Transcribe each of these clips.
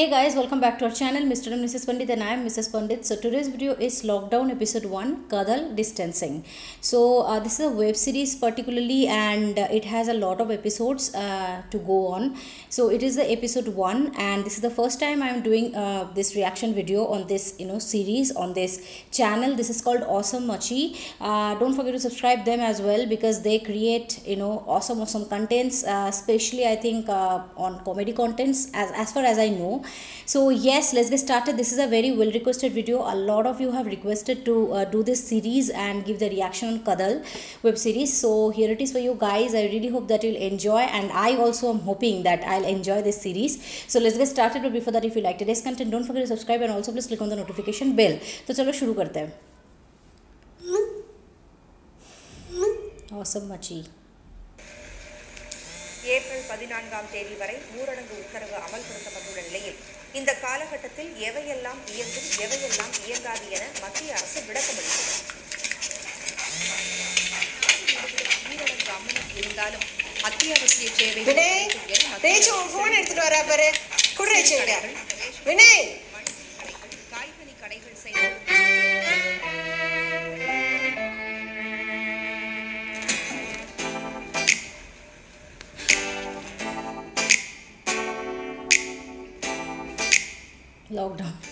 Hey guys, welcome back to our channel, Mr. and Mrs. Pandit, and I am Mrs. Pandit. So today's video is Lockdown Episode 1, Kadhal Distancing. So uh, this is a web series particularly and uh, it has a lot of episodes uh, to go on. So it is the episode 1 and this is the first time I am doing uh, this reaction video on this you know series on this channel. This is called Awesome Machi. Uh, don't forget to subscribe them as well because they create you know awesome awesome contents, uh, especially I think on comedy contents as, as far as I know so yes let's get started this is a very well requested video a lot of you have requested to uh, do this series and give the reaction on kadal web series so here it is for you guys i really hope that you'll enjoy and i also am hoping that i'll enjoy this series so let's get started but before that if you like today's content don't forget to subscribe and also please click on the notification bell so chalo shuru karte hain awesome machi ஏப்ரல் பதினான்காம் தேதி வரை ஊரடங்கு உத்தரவு அமல்படுத்தப்பட்டுள்ள நிலையில் இந்த காலகட்டத்தில் எவையெல்லாம் இயங்கும் எவையெல்லாம் இயங்காது என மத்திய அரசு விளக்கமளித்தது ஊரடங்கு அமலில் இருந்தாலும் அத்தியாவசிய வினய் கிடைக்கும் என மத்திய தேய்ச்சி लॉकडाउन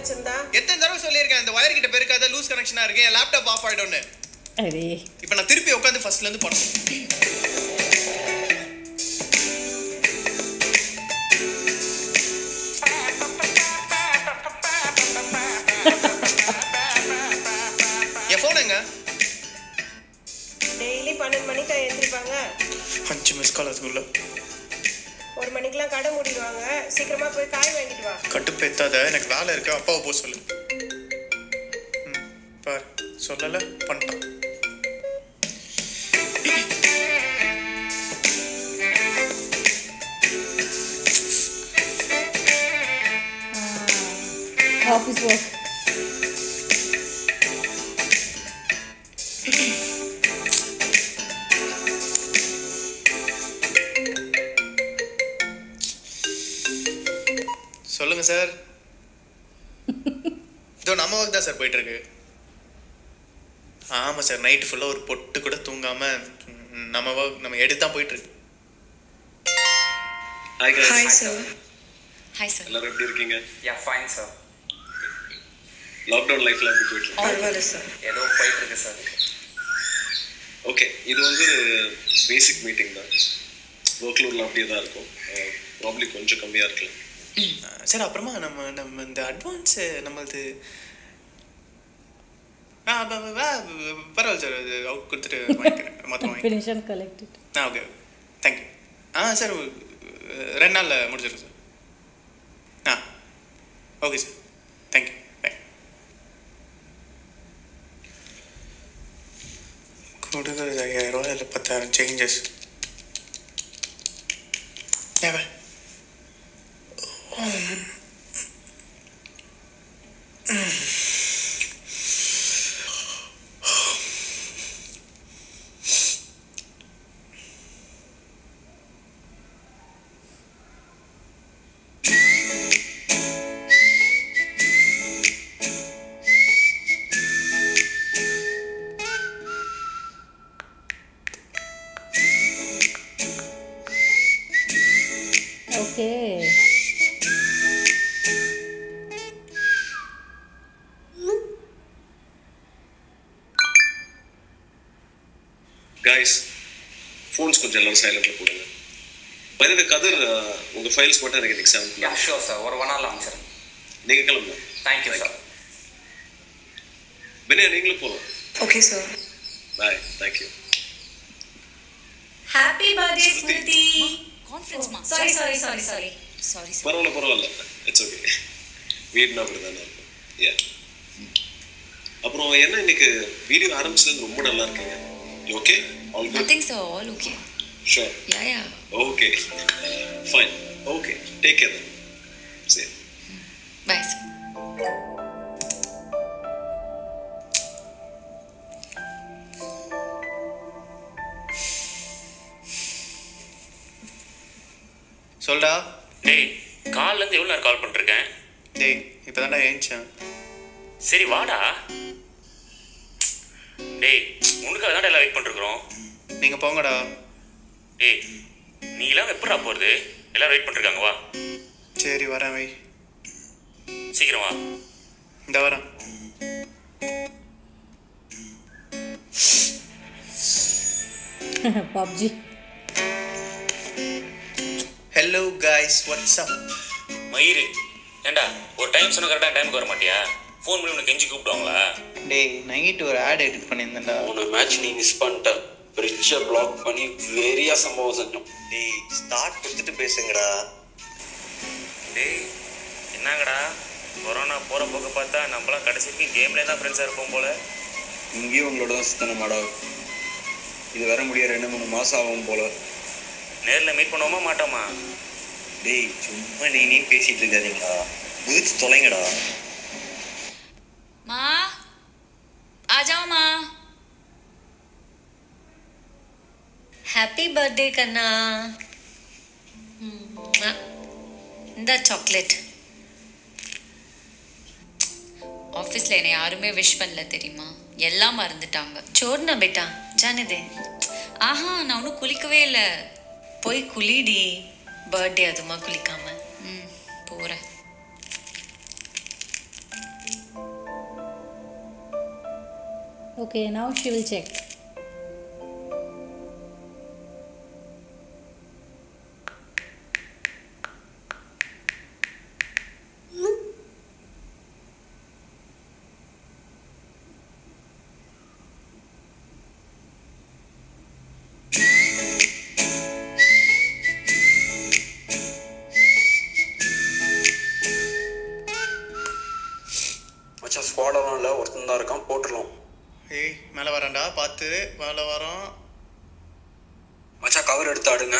வச்சிருந்தா? எத்தனை தடவை சொல்லியிருக்கேன் இந்த ஒயர் கிட்ட பெருக்காத லூஸ் கனெக்ஷனா இருக்கு என் லேப்டாப் ஆஃப் ஆயிடும்னு. அரே இப்போ நான் திருப்பி உட்காந்து ஃபர்ஸ்ட்ல இருந்து பண்ணணும் ஒரு மணிக்கெல்லாம் கடை மூடிடுவாங்க சீக்கிரமா போய் காய் வாங்கிட்டு வா கட்டுப்பேத்தாத எனக்கு வேலை இருக்கு அப்பாவை போக சொல்லு ம், பாரு சொல்லல பண்ணிட்டான் office work சார்? இதோ நம்ம ஒர்க் தான் சார் போயிட்டு இருக்கு ஆமா சார் நைட் ஃபுல்லா ஒரு பொட்டு கூட தூங்காம நம்ம ஒர்க் நம்ம எடுத்து தான் போயிட்டு இருக்கு ஹாய் சார் ஹாய் சார் எல்லாரும் எப்படி இருக்கீங்க? யா ஃபைன் சார் லாக்டவுன் லைஃப்ல எப்படி போயிட்டு சார் ஏதோ போயிட்டு இருக்கு சார் ஓகே இது வந்து ஒரு பேசிக் மீட்டிங் தான். ஒர்க் லோட்லாம் அப்படியே தான் இருக்கும் ப்ராப்ளி கொஞ்சம் கம்மியாக இருக்கலாம். சார் அப்புறமா நம்ம நம்ம இந்த அட்வான்ஸ் நம்மளது பரவாயில்ல சார். அது அவுட் கொடுத்துட்டு வாங்கிக்கிறேன். மொத்தம் வாங்கிக்கிறேன். ஆ ஓகே தேங்க்யூ ஆ சார் ரெண்டு நாளில் முடிஞ்சிடும் sir. Ah okay sir. Thank you bye கொடுக்குறது ஐயாயிரம் ரூபா இல்லை பத்தாயிரம் சேஞ்சஸ் ஏவா Oh, okay பைதவே கதர் uh, உங்க ஃபைல்ஸ் மட்டும் எனக்கு இன்னைக்கு செவன் யா ஷோர் சார் ஒரு ஒன் ஹவர்ல அமைச்சிருங்க நீங்க கிளம்புங்க. தேங்க்யூ சார் வினயா நீங்களும் போகலாம். Okay sir bye thank you happy birthday Smriti. Conference மா sorry sorry sorry sorry sorry sir பரவாயில்ல பரவாயில்ல. இட்ஸ் ஓகே வீடுனா அப்படி தானே இருக்கும் ஏ அப்புறம் என்ன இன்னைக்கு? வீடியோ ஆரம்பிச்சது ரொம்ப நல்லா இருக்கீங்க. Okay all good sir all okay sure ya ya okay fine okay take care சரி பாய் சார் சொல்டா. டேய் கால்ல இருந்து எவ்வளோ நேரம் கால் பண்ணிருக்கேன்? டேய் இப்போ தான்டா ஏஞ்சேன். சரி வாடா. டேய் உனக்காக தான் எல்லாம் வெயிட் பண்ணிருக்கிறோம். நீங்கள் போங்கடா. டேய் நீ எல்லாம் எப்படா போகிறது எல்லாரும் வெயிட் பண்ணிருக்காங்க வா. சரி வரேன் வை. சீக்கிரம் வா. இந்த வரேன் PUBG. Hello guys what's up மயிறு ஏண்டா ஒரு டைம் சொன்ன கரெக்டாக டைமுக்கு வர மாட்டியா? ஃபோன் பண்ணி உனக்கு கெஞ்சி கூப்பிடுவாங்களா? டேய் நைட்டு ஒரு ஆட் எடிட் பண்ணியிருந்தேன்டா. உன மேட்ச் நீ மிஸ் பண்ணிட்ட. பிரிட்ஜை பிளாக் பண்ணி வெறியா சம்பவம் செஞ்சோம் டேய் ஸ்டார்ட் கொடுத்துட்டு பேசுங்கடா. டேய் என்னங்கடா? கொரோனா போகிற போக்க பார்த்தா நம்மளாம் கடைசிக்கு கேம்லேயே தான் ஃப்ரெண்ட்ஸாக இருப்போம் போல. இங்கேயும் உங்களோட தான் சுத்தனமாடா இது வர முடிய ரெண்டு மூணு மாசம் ஆகும் போல. நேரில் மீட் பண்ணுவோமா மாட்டோமா? டேய் சும்மா நீ நீ பேசிட்டு இருக்காதீங்களா குதிச்சு தொலைங்கடா. माँ आ ஹாப்பி பர்த்டே கண்ணா இந்த சாக்லேட் ஆஃபீஸில் என்னை யாருமே விஷ் பண்ணல தெரியுமா? எல்லாம் மறந்துட்டாங்க. சோர்னா பேட்டா ஜானதே. ஆஹா நான் ஒன்றும் குளிக்கவே இல்லை. போய் குளிடி. பர்த்டே அதுமா குளிக்காம. ம் போகிறேன் okay now she will check. பார்த்து மேலே வரோம் மச்சான் கவர் எடுத்து ஆடுங்க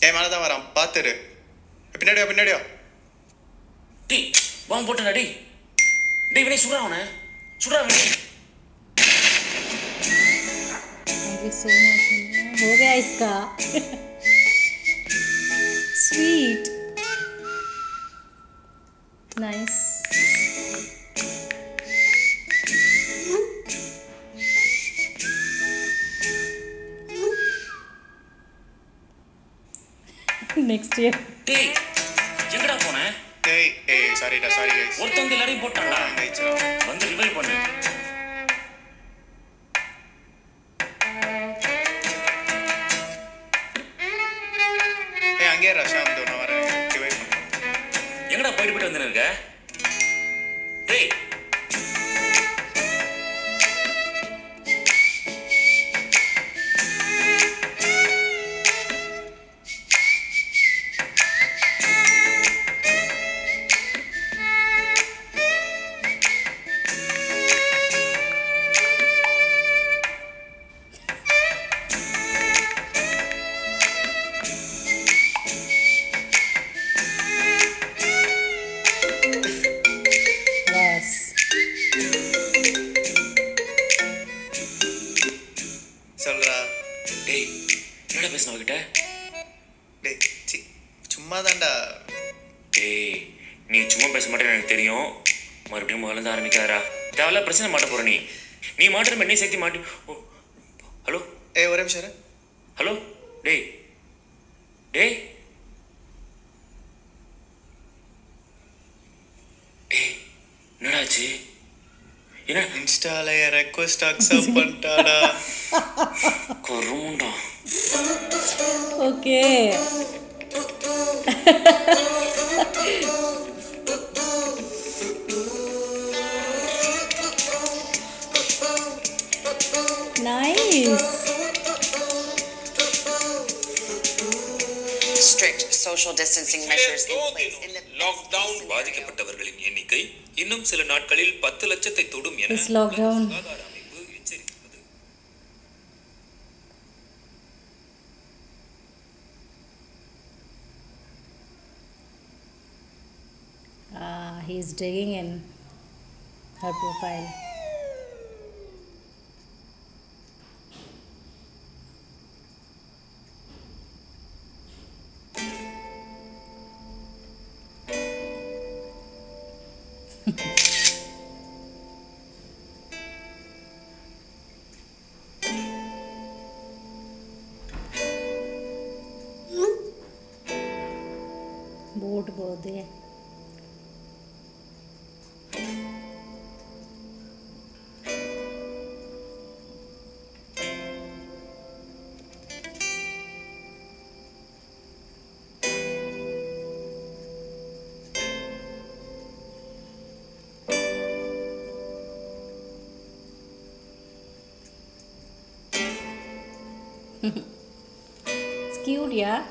ஏய் மேலே தான் வரான் பார்த்துரு பின்னாடியோ பின்னாடியோ டேய் பாம்பு போட்டா டேய் டேய் வினய் சுடுறா அவனை சுடுறா Vinay Thank you so much. Vinay. हो गया इसका நெக்ஸ்ட் இயர் டேய் எங்கடா போனே? டேய் ஏய் சாரிடா சாரி கைஸ் ஒருத்தங்க எல்லாரையும் போட்டான்டா. வந்து ரிவைவ் பண்ணு. தேவையில்ல பிரச்சனை மாட்ட போற நீ. நீ மாட்டுற என்னை சேர்த்து மாட்டி. ஓ ஹலோ? ஏய் ஒரே நிமிஷம். ஹலோ? டேய். டேய். டேய் என்னடாச்சு என்ன? இன்ஸ்டால ரெக்வஸ்ட் அக்செப்ட் பண்ணிட்டாடா. கருமுண்டா okay distancing measures in place. In the lockdown பாதிக்கப்பட்டவர்களின் எண்ணிக்கை இன்னும் சில நாட்களில் பத்து லட்சத்தை தொடும் என எச்சரித்துள்ளது Ah, he's digging in her profile. ਬੋਟ ਬੋਦੇ ਆ। Cute, yeah.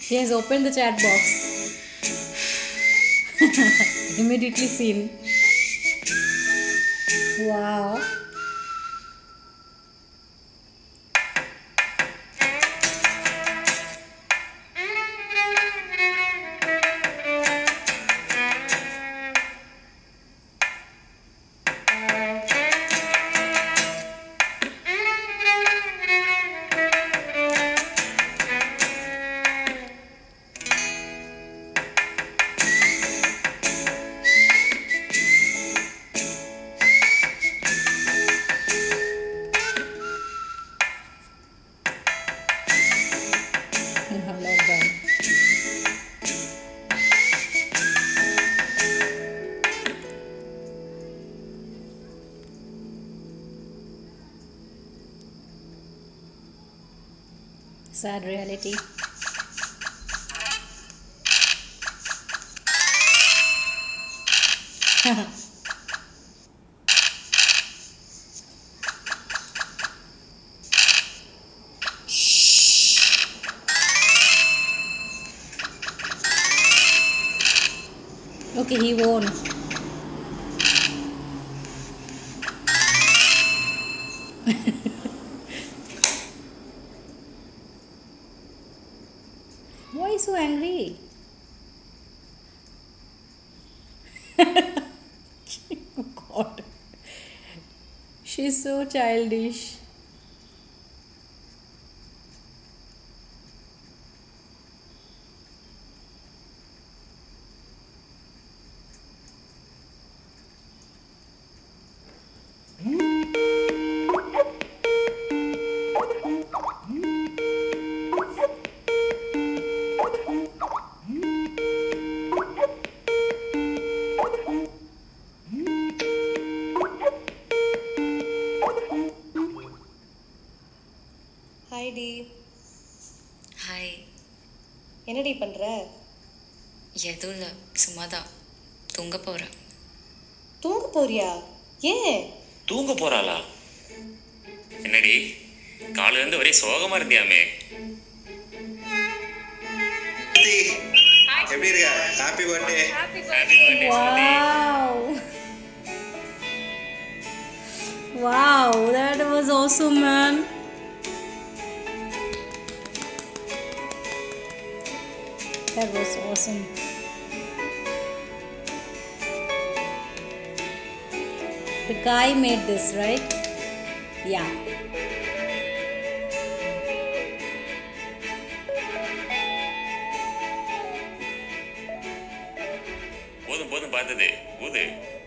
she has opened the chat box. Immediately seen. Wow. Sad reality. Okay, he won. So angry? oh God. She's so childish. Hi என்னடி பண்ற? எதுவும் இல்லை சும்மா தான் தூங்க போகிறேன் தூங்க போறியா? ஏன்? தூங்க போறாளா? என்னடி காலையில இருந்து ஒரே சோகமா இருந்தியாமே. எப்படி இருக்க? Happy birthday Wow. Wow, that was awesome, man. That was awesome. The guy made this, right? Yeah. Bodu bodu.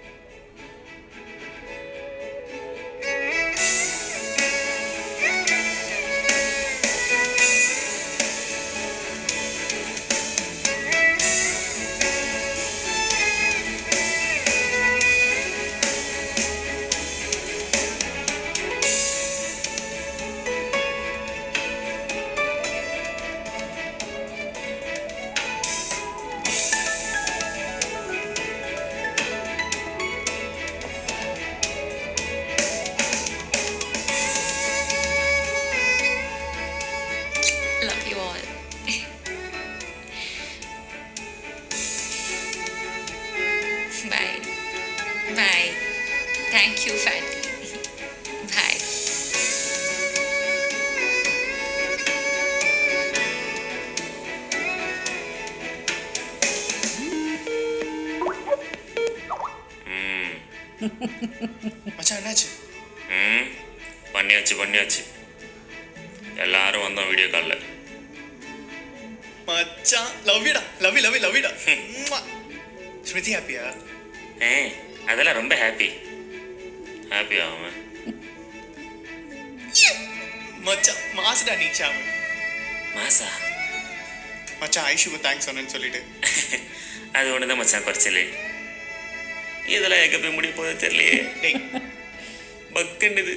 Bye. Thank you, Fatty. Bye. ம் மச்சான் என்னாச்சு? ம் பண்ணியாச்சு பண்ணியாச்சு. எல்லாரும் வந்தோம் வீடியோ காலில் மச்சான் love யூடா love you love you love யூடா Smriti ஹாப்பியா ஏ அதெல்லாம் ரொம்ப ஹாப்பி ஹாப்பி ஆகும். மச்சான் மாசுடா நீ சாம மாசா? மச்சான் ஐஷுக்கு தேங்க்ஸ் சொன்னேன்னு சொல்லிட்டு. அது ஒன்று தான் மச்சான் குறைச்சலே. இதெல்லாம் எங்கே போய் முடிய போகுது தெரியலையே. டேய். பக்குன்னுது.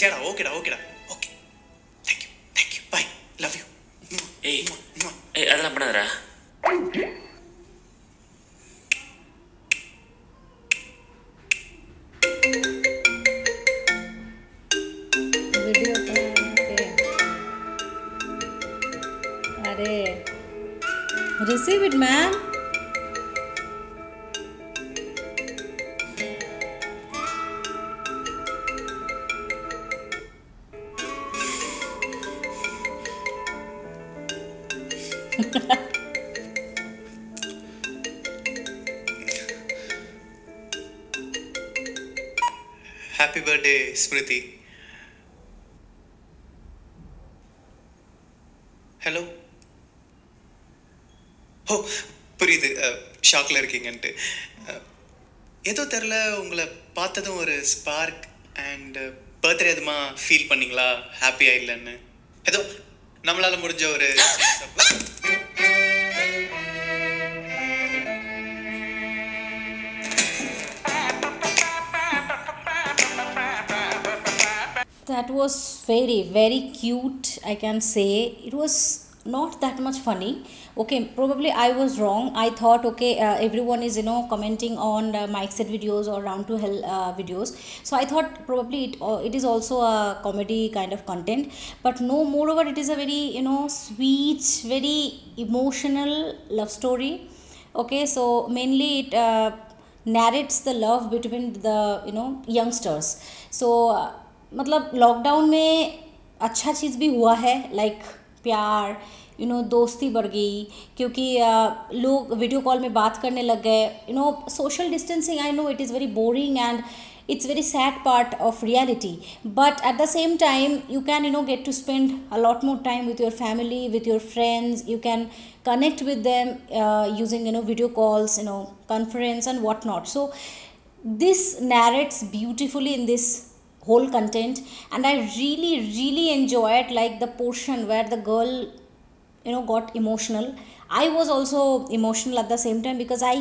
சரிடா ஓகேடா ஓகேடா. Okay. Thank you thank you bye love you ஏய் ஏய் அதெல்லாம் பண்ணாதடா. Receive it, ma'am. Happy birthday, Smriti. Hello. ஓ புரியுது. ஷாக்கில் இருக்கீங்கன்ட்டு. ஏதோ தெரில உங்களை பார்த்ததும் ஒரு ஸ்பார்க் அண்ட் பர்த்டே எதுமா ஃபீல் பண்ணீங்களா? ஹாப்பியாக இல்லைன்னு ஏதோ நம்மளால் முடிஞ்ச ஒரு that was very very cute i can say. It was not that much funny okay probably i was wrong i thought okay uh, everyone is you know commenting on uh, mike set videos or round to hell uh, videos so i thought probably it, uh, it is also a comedy kind of content but no moreover it is a very you know sweet very emotional love story okay so mainly it uh, narrates the love between the you know youngsters so uh, मतलब lockdown में अच्छा चीज़ भी हुआ है like प्यार you you know know, दोस्ती बढ़ गई क्योंकि आ, लोग वीडियो कॉल में बात करने लग गए you know social distancing I know it is very boring and it's very sad part of reality but at the same time you can you know get to spend a lot more time with your family with your friends you can connect with them using you know video calls you know conference and what not so this narrates beautifully in this whole content. And i really really enjoyed like the portion where the girl you know got emotional. I was also emotional at the same time because i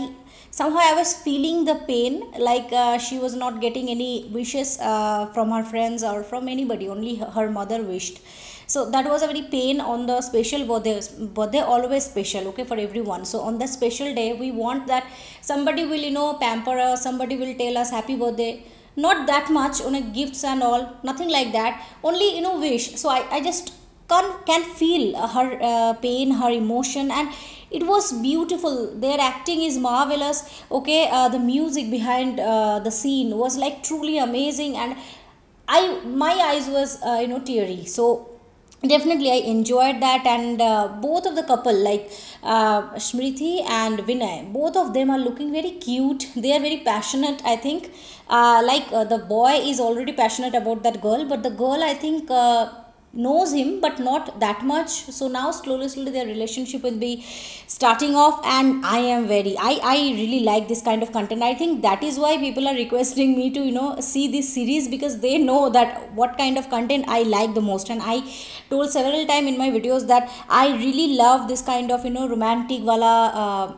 somehow i was feeling the pain like uh, she was not getting any wishes uh, from her friends or from anybody. Only her, her mother wished. So that was a very pain on the special birthday. Birthday always special okay for everyone. So on the special day we want that somebody will you know pamper us somebody will tell us happy birthday not that much on a gifts and all nothing like that. Only you know wish. So i, I just can, can feel her uh, pain her emotion and it was beautiful. Their acting is marvelous. Okay uh, the music behind uh, the scene was like truly amazing and i my eyes was uh, you know teary. So definitely i enjoyed that and uh, both of the couple like uh, smriti and vinay both of them are looking very cute. They are very passionate i think. Uh, like uh, the boy is already passionate about that girl but the girl i think uh, knows him but not that much. So now slowly slowly their relationship will be starting off and i am very i i really like this kind of content. I think that is why people are requesting me to you know see this series because they know that what kind of content i like the most. And i told several time in my videos that i really love this kind of you know romantic wala uh,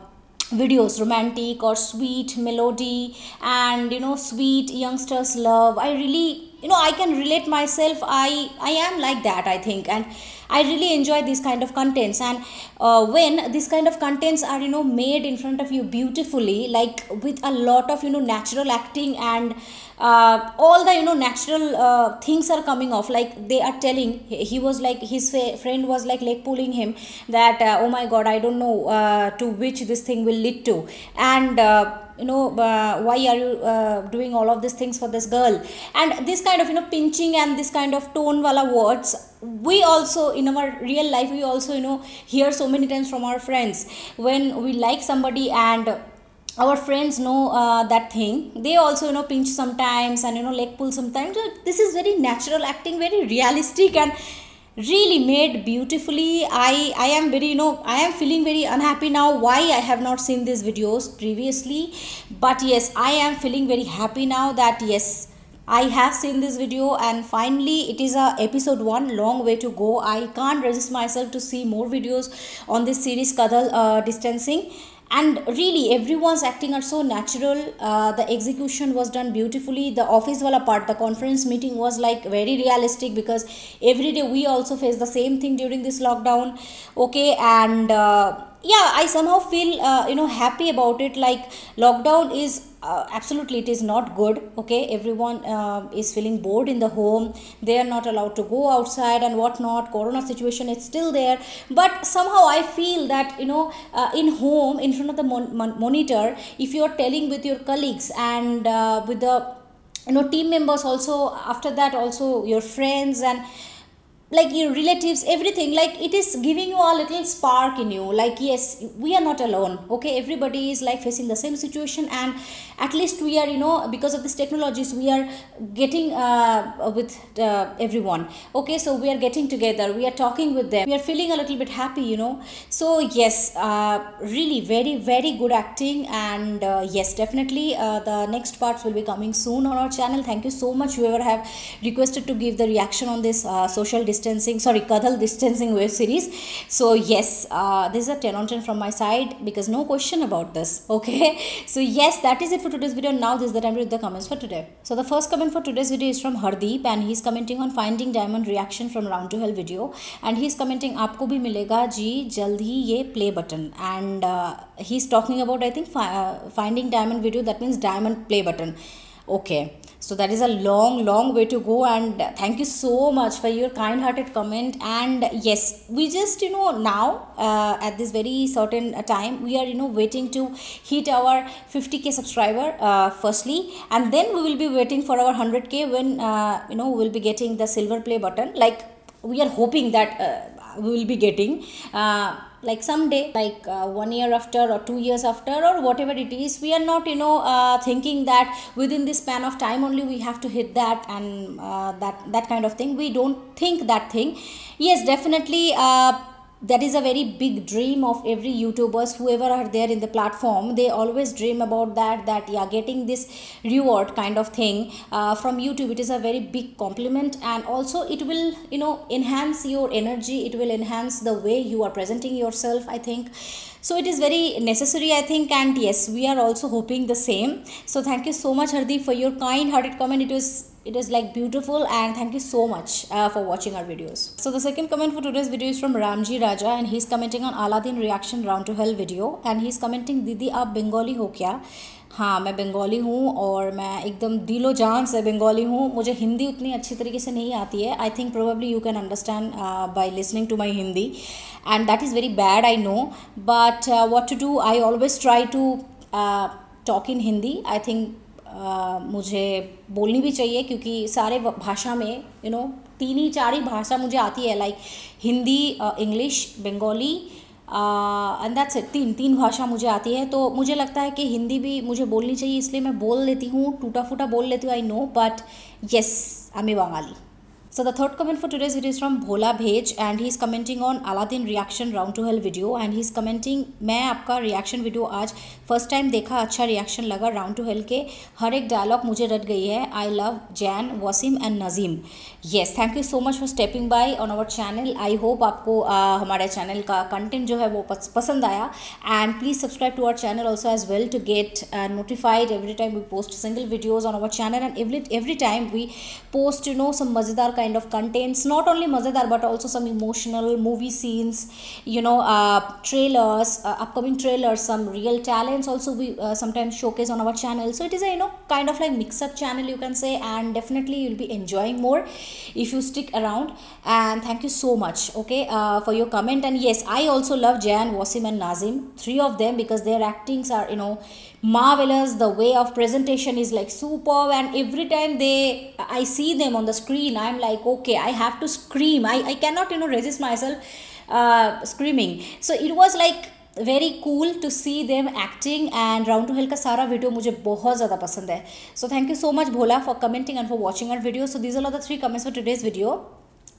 videos romantic or sweet melody and you know sweet youngsters love. I really you know i can relate myself. I i am like that i think. And i really enjoy this kind of contents. And uh, when this kind of contents are you know made in front of you beautifully like with a lot of you know natural acting and uh, all the you know natural uh, things are coming off. Like they are telling he was like his friend was like leg pulling him that uh, oh my god i don't know uh, to which this thing will lead to. And uh, you know uh, why are you uh, doing all of these things for this girl? And this kind of you know pinching and this kind of tone wala words we also in our real life we also you know hear so many times from our friends. When we like somebody and our friends know uh, that thing. They also you know pinch sometimes and you know leg pull sometimes. So this is very natural acting very realistic and really made beautifully. I i am very you know i am feeling very unhappy now. Why i have not seen these videos previously? But yes i am feeling very happy now that yes I have seen this video. And finally it is a episode 1 long way to go. I can't resist myself to see more videos on this series Kadhal uh, distancing and really everyone's acting are so natural. Uh, the execution was done beautifully. The office wala part the conference meeting was like very realistic because every day we also face the same thing during this lockdown. Okay and uh, yeah i somehow feel uh, you know happy about it. Like lockdown is uh, absolutely it is not good okay? Everyone uh, is feeling bored in the home. They are not allowed to go outside and whatnot. Corona situation is still there. But somehow i feel that you know uh, in home in front of the mon- mon- monitor if you are telling with your colleagues and uh, with the you know team members also after that also your friends and like your relatives everything like it is giving you a little spark in you like yes we are not alone okay? Everybody is like facing the same situation and at least we are you know because of these technologies we are getting uh, with uh, everyone. Okay so we are getting together. We are talking with them. We are feeling a little bit happy you know. So yes uh, really very very good acting. And uh, yes definitely uh, the next parts will be coming soon on our channel. Thank you so much whoever have requested to give the reaction on this uh, social distancing sorry kadhal distancing web series. So yes this is a 10 on 10 from my side because no question about this. Okay? So yes that is it for today's video now this is the time to read the comments for today so the first comment for today's video is from hardeep and he's commenting on finding diamond reaction from round to hell video and he's commenting आपको भी मिलेगा जी जल्द ही ये play button and uh, he's talking about I think fi- uh, finding diamond video that means diamond play button okay so that is a long long way to go and thank you so much for your kind hearted comment. And yes we just you know now uh, at this very certain time we are you know waiting to hit our 50k subscriber uh, firstly. And then we will be waiting for our 100k when uh, you know we will be getting the silver play button. Like we are hoping that uh, we will be getting uh, like someday like uh, one year after or two years after or whatever it is we are not you know uh, thinking that within this span of time only we have to hit that and uh, that that kind of thing. We don't think that thing. Yes definitely uh, that is a very big dream of every youtubers whoever are there in the platform they always dream about that that yeah getting this reward kind of thing uh, from youtube. It is a very big compliment and also it will you know enhance your energy. It will enhance the way you are presenting yourself i think. So it is very necessary i think and yes we are also hoping the same. So thank you so much hardeep for your kind hearted comment. It was it is like beautiful and thank you so much uh, for watching our videos so the second comment for today's video is from ramji raja and he's commenting on aladdin reaction round to hell video and he's commenting दीदी आप बंगाली हो क्या हाँ मैं बंगाली हूँ और मैं एकदम दिलो जान से बंगाली हूँ मुझे हिंदी उतनी अच्छी तरीके से नहीं आती है I think probably you can understand by listening to my Hindi and that is very bad I know but what to do I always try to talk in Hindi I think Uh, मुझे बोलनी भी चाहिए क्योंकि सारे भाषा में you you know know, तीन ही चार ही भाषा मुझे आती है like Hindi English Bengali and that's it तीन तीन भाषा मुझे आती है तो मुझे लगता है कि हिंदी भी मुझे बोलनी चाहिए इसलिए मैं बोल लेती हूँ टूटा फूटा बोल लेती हूँ I know but yes I Bengali So the third comment for today's video is from Bhola Bhej and he's commenting on Aladdin reaction round to hell video and he's commenting मैं आपका reaction video आज first time देखा अच्छा reaction लगा round to hell के हर एक dialogue मुझे रट गई है I love Jan, Wasim and Nazim yes thank you so much for stepping by on our channel I hope आपको uh, हमारे channel का content जो है वो पसंद आया and please subscribe to our channel also as well to get uh, notified every time we post single videos on our channel and every every time we post you know some मज़ेदार kind of contents not only mazedar but also some emotional movie scenes you know uh, trailers uh, upcoming trailers some real talents also we uh, sometimes showcase on our channel. So it is a you know kind of like mix up channel you can say and definitely you'll be enjoying more if you stick around. And thank you so much okay uh, for your comment. And yes i also love jan wasim and nazim three of them because their actings are you know marvelous the way of presentation is like superb and every time they i see them on the screen i'm like okay i have to scream i, I cannot you know resist myself uh, screaming so it was like very cool to see them acting and round to hell का सारा video मुझे बहुत ज़्यादा पसंद है so thank you so much Bhola for commenting and for watching our video so these are the three comments for today's video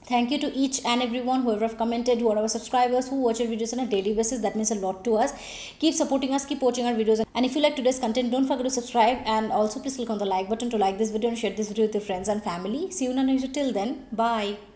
thank you to each and everyone whoever have commented who are our subscribers who watch our videos on a daily basis. That means a lot to us. Keep supporting us keep watching our videos. And if you like today's content don't forget to subscribe. And also please click on the like button to like this video and share this video with your friends and family. See you in another till then bye